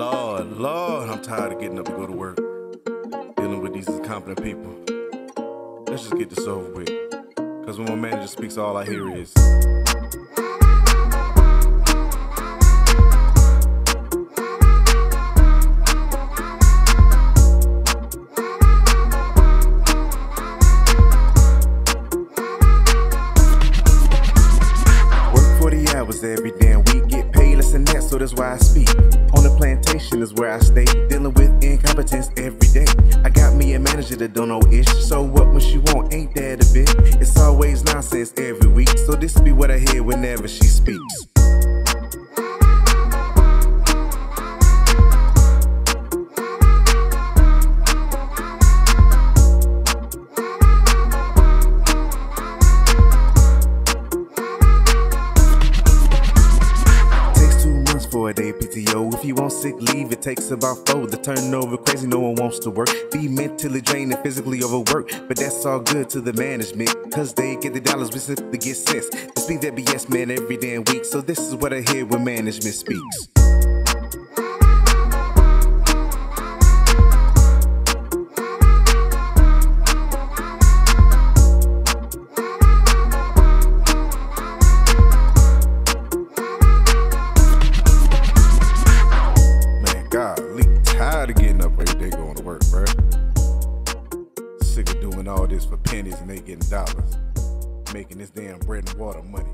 Lord, Lord, I'm tired of getting up to go to work, dealing with these incompetent people. Let's just get this over with. Cause when my manager speaks, all I hear is. Work 40 hours every damn week, paid that, so that's why I speak. On the plantation is where I stay, dealing with incompetence every day. I got me a manager that don't know ish, so what when she want ain't that a bit? It's always nonsense every week, so this be what I hear whenever she speaks. Two months for a day PTO. If you want sick leave, it takes about four. The turnover crazy, no one wants to work. Be mentally drained and physically overworked. But that's all good to the management. Cause they get the dollars, we simply get cents. They speak that BS man every damn week. So this is what I hear when management speaks. All this for pennies and they getting dollars. Making this damn bread and water money.